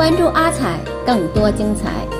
关注阿彩更多精彩。